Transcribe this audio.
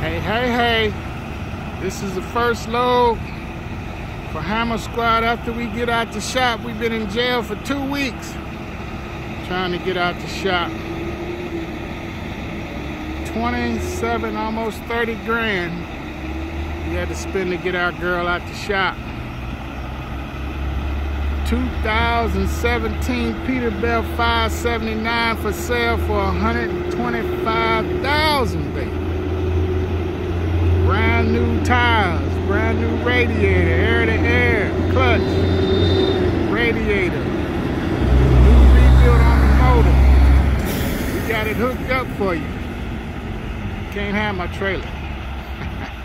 Hey, hey, hey. This is the first load for Hammer Squad after we get out the shop. We've been in jail for two weeks trying to get out the shop. 27, almost 30 grand we had to spend to get our girl out the shop. 2017 Peterbilt 579 for sale for 125,000, radiator, air to air, clutch, radiator, new rebuild on the motor. We got it hooked up for you. Can't have my trailer.